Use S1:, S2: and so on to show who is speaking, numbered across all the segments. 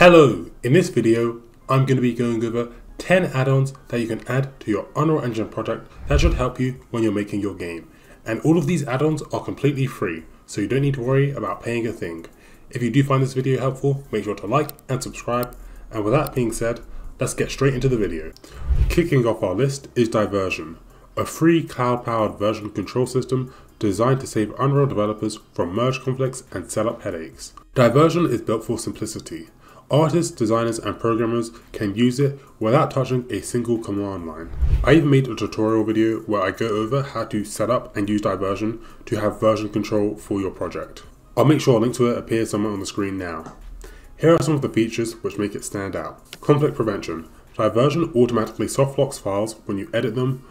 S1: Hello! In this video, I'm going to be going over 10 add-ons that you can add to your Unreal Engine project that should help you when you're making your game. And all of these add-ons are completely free, so you don't need to worry about paying a thing. If you do find this video helpful, make sure to like and subscribe. And with that being said, let's get straight into the video. Kicking off our list is Diversion, a free cloud-powered version control system designed to save Unreal developers from merge conflicts and setup headaches. Diversion is built for simplicity. Artists, designers, and programmers can use it without touching a single command line. I even made a tutorial video where I go over how to set up and use Diversion to have version control for your project. I'll make sure a link to it appears somewhere on the screen now. Here are some of the features which make it stand out. Conflict prevention. Diversion automatically soft locks files when you edit them.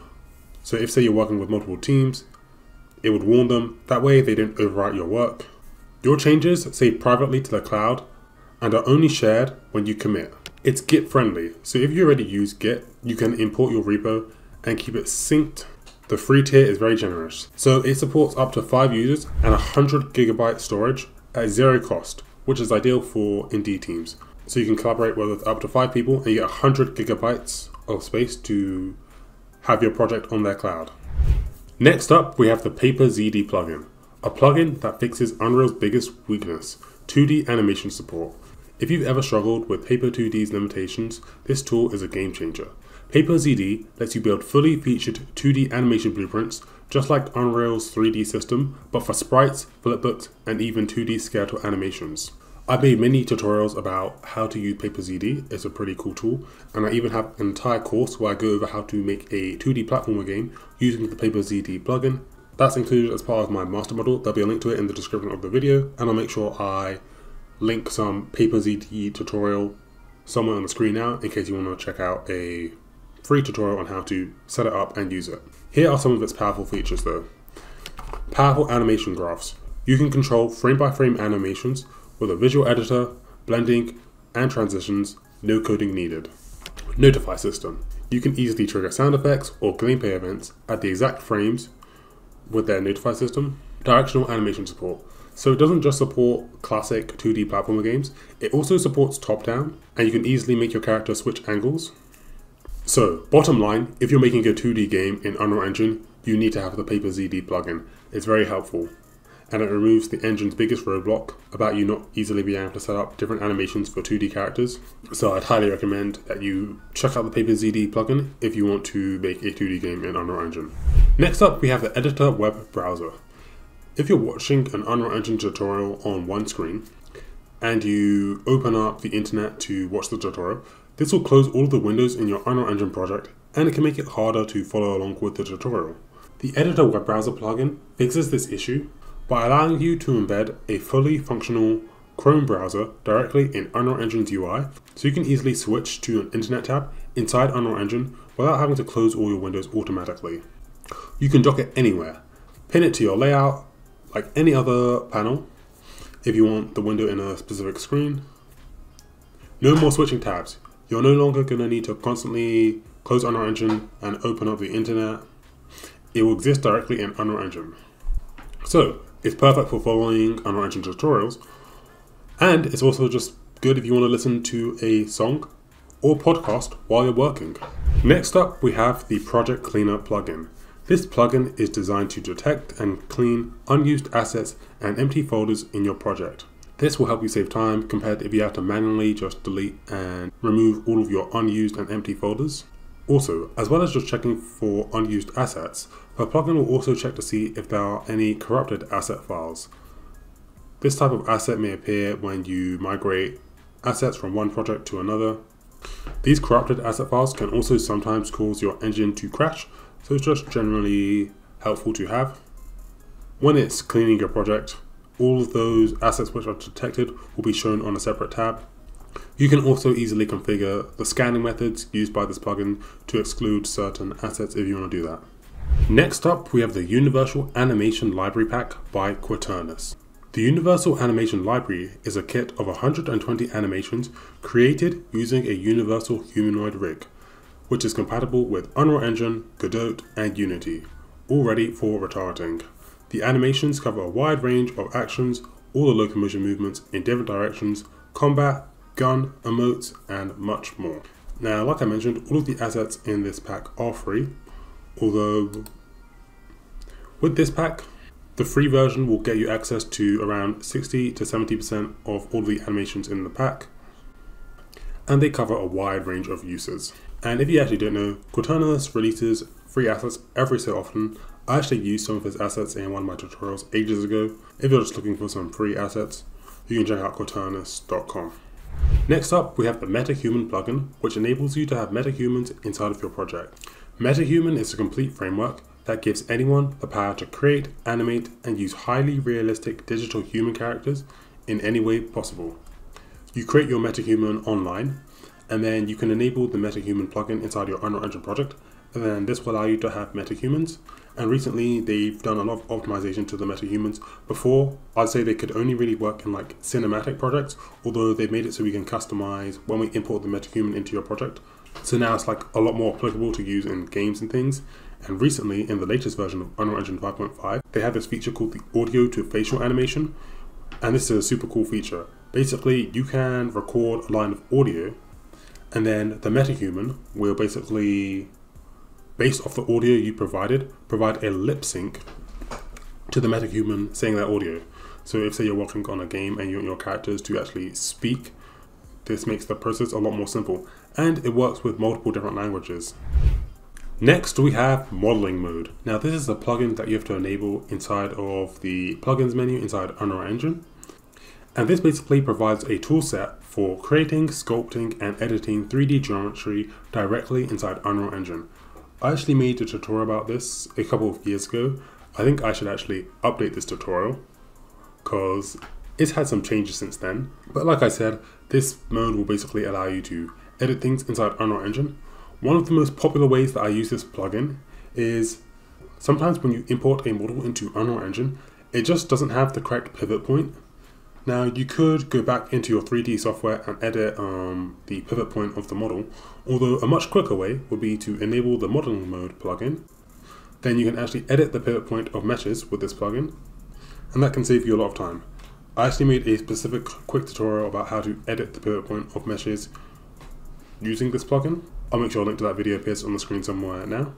S1: So if say you're working with multiple teams, it would warn them. That way they don't overwrite your work. Your changes save privately to the cloud and are only shared when you commit. It's Git friendly, so if you already use Git, you can import your repo and keep it synced. The free tier is very generous. So it supports up to 5 users and 100 gigabyte storage at zero cost, which is ideal for indie teams. So you can collaborate with up to 5 people and you get 100 gigabytes of space to have your project on their cloud. Next up, we have the Paper ZD plugin, a plugin that fixes Unreal's biggest weakness, 2D animation support. If you've ever struggled with Paper 2D's limitations, this tool is a game changer. Paper ZD lets you build fully featured 2D animation blueprints, just like Unreal's 3D system, but for sprites, flipbooks, and even 2D skeletal animations. I've made many tutorials about how to use Paper ZD, it's a pretty cool tool, and I even have an entire course where I go over how to make a 2D platformer game using the Paper ZD plugin. That's included as part of my master model, there'll be a link to it in the description of the video, and I'll make sure I link some Paper ZD tutorial somewhere on the screen now in case you want to check out a free tutorial on how to set it up and use it. Here are some of its powerful features though. Powerful animation graphs. You can control frame by frame animations with a visual editor, blending, and transitions, no coding needed. Notify system. You can easily trigger sound effects or gameplay events at the exact frames with their notify system. Directional animation support. So it doesn't just support classic 2D platformer games, it also supports top-down, and you can easily make your character switch angles. So, bottom line, if you're making a 2D game in Unreal Engine, you need to have the Paper ZD plugin. It's very helpful, and it removes the engine's biggest roadblock about you not easily being able to set up different animations for 2D characters. So I'd highly recommend that you check out the Paper ZD plugin if you want to make a 2D game in Unreal Engine. Next up, we have the Editor Web Browser. If you're watching an Unreal Engine tutorial on one screen and you open up the internet to watch the tutorial, this will close all of the windows in your Unreal Engine project and it can make it harder to follow along with the tutorial. The Editor web browser plugin fixes this issue by allowing you to embed a fully functional Chrome browser directly in Unreal Engine's UI, so you can easily switch to an internet tab inside Unreal Engine without having to close all your windows automatically. You can dock it anywhere, pin it to your layout, like any other panel, if you want the window in a specific screen, no more switching tabs. You're no longer going to need to constantly close Unreal Engine and open up the internet. It will exist directly in Unreal Engine. So, it's perfect for following Unreal Engine tutorials, and it's also just good if you want to listen to a song or podcast while you're working. Next up, we have the Project Cleaner plugin. This plugin is designed to detect and clean unused assets and empty folders in your project. This will help you save time compared to if you have to manually just delete and remove all of your unused and empty folders. Also, as well as just checking for unused assets, the plugin will also check to see if there are any corrupted asset files. This type of asset may appear when you migrate assets from one project to another. These corrupted asset files can also sometimes cause your engine to crash so it's just generally helpful to have. When it's cleaning your project, all of those assets which are detected will be shown on a separate tab. You can also easily configure the scanning methods used by this plugin to exclude certain assets if you want to do that. Next up, we have the Universal Animation Library Pack by Quaternius. The Universal Animation Library is a kit of 120 animations created using a universal humanoid rig which is compatible with Unreal Engine, Godot, and Unity, all ready for retargeting. The animations cover a wide range of actions, all the locomotion movements in different directions, combat, gun, emotes, and much more. Now, like I mentioned, all of the assets in this pack are free, although with this pack, the free version will get you access to around 60 to 70% of all the animations in the pack, and they cover a wide range of uses. And if you actually don't know, Quaternius releases free assets every so often. I actually used some of his assets in one of my tutorials ages ago. If you're just looking for some free assets, you can check out Quaternius.com. Next up, we have the MetaHuman plugin, which enables you to have metahumans inside of your project. MetaHuman is a complete framework that gives anyone the power to create, animate, and use highly realistic digital human characters in any way possible. You create your MetaHuman online, and then you can enable the MetaHuman plugin inside your Unreal Engine project, and then this will allow you to have MetaHumans. And recently, they've done a lot of optimization to the MetaHumans. Before, I'd say they could only really work in like cinematic projects, although they've made it so we can customize when we import the MetaHuman into your project. So now it's like a lot more applicable to use in games and things. And recently, in the latest version of Unreal Engine 5.5, they have this feature called the audio to facial animation. And this is a super cool feature. Basically, you can record a line of audio, and then the metahuman will basically, based off the audio you provided, provide a lip sync to the metahuman saying that audio. So if say you're working on a game and you want your characters to actually speak, this makes the process a lot more simple. And it works with multiple different languages. Next, we have modeling mode. Now, this is a plugin that you have to enable inside of the plugins menu inside Unreal Engine. And this basically provides a toolset for creating, sculpting, and editing 3D geometry directly inside Unreal Engine. I actually made a tutorial about this a couple of years ago. I think I should actually update this tutorial because it's had some changes since then. But like I said, this mode will basically allow you to edit things inside Unreal Engine one of the most popular ways that I use this plugin is sometimes when you import a model into Unreal Engine, it just doesn't have the correct pivot point. Now you could go back into your 3D software and edit um, the pivot point of the model, although a much quicker way would be to enable the modeling mode plugin. Then you can actually edit the pivot point of meshes with this plugin, and that can save you a lot of time. I actually made a specific quick tutorial about how to edit the pivot point of meshes using this plugin. I'll make sure a link to that video appears on the screen somewhere now.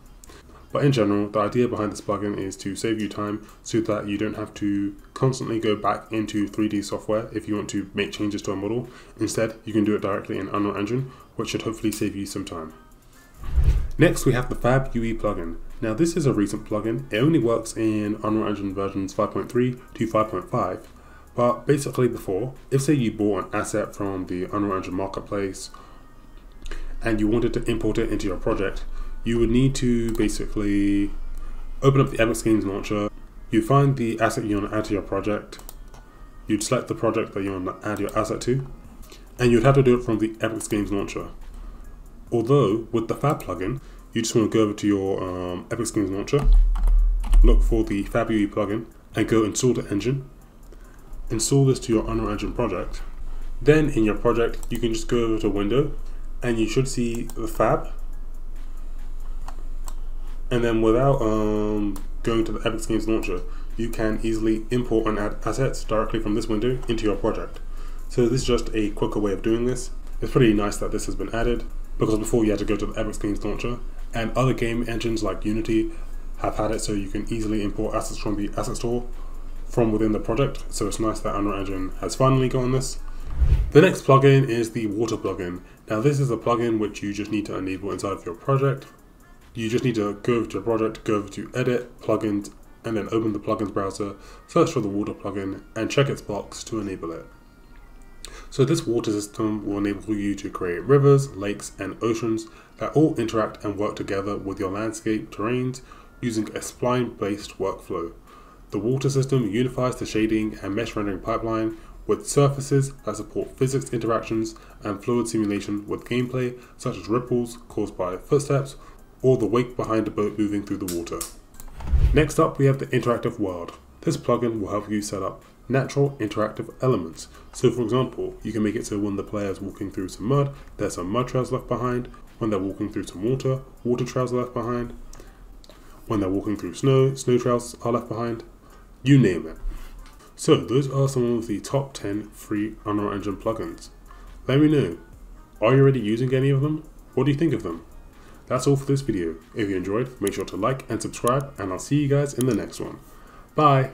S1: But in general, the idea behind this plugin is to save you time so that you don't have to constantly go back into 3D software if you want to make changes to a model. Instead, you can do it directly in Unreal Engine, which should hopefully save you some time. Next, we have the Fab UE plugin. Now, this is a recent plugin. It only works in Unreal Engine versions 5.3 to 5.5. But basically before, if say you bought an asset from the Unreal Engine Marketplace and you wanted to import it into your project, you would need to basically open up the Epic Games launcher. You find the asset you want to add to your project. You'd select the project that you want to add your asset to, and you'd have to do it from the Epic Games launcher. Although with the Fab plugin, you just want to go over to your um, Epic Games launcher, look for the Fab UE plugin, and go install the engine. Install this to your Unreal Engine project. Then in your project, you can just go over to Window and you should see the fab and then without um, going to the Epic Games launcher you can easily import and add assets directly from this window into your project so this is just a quicker way of doing this it's pretty nice that this has been added because before you had to go to the Epic Games launcher and other game engines like Unity have had it so you can easily import assets from the asset store from within the project so it's nice that Unreal Engine has finally gotten this the next plugin is the water plugin. Now this is a plugin which you just need to enable inside of your project. You just need to go over to your project, go over to edit, plugins, and then open the plugins browser, search for the water plugin, and check its box to enable it. So this water system will enable you to create rivers, lakes, and oceans that all interact and work together with your landscape terrains using a spline-based workflow. The water system unifies the shading and mesh rendering pipeline with surfaces that support physics interactions and fluid simulation with gameplay such as ripples caused by footsteps or the wake behind a boat moving through the water. Next up we have the interactive world. This plugin will help you set up natural interactive elements. So for example, you can make it so when the player is walking through some mud, there's some mud trails left behind. When they're walking through some water, water trails are left behind. When they're walking through snow, snow trails are left behind. You name it. So those are some of the top 10 free Unreal Engine plugins. Let me know. Are you already using any of them? What do you think of them? That's all for this video. If you enjoyed, make sure to like and subscribe, and I'll see you guys in the next one. Bye!